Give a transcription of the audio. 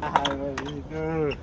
Ay, bonito.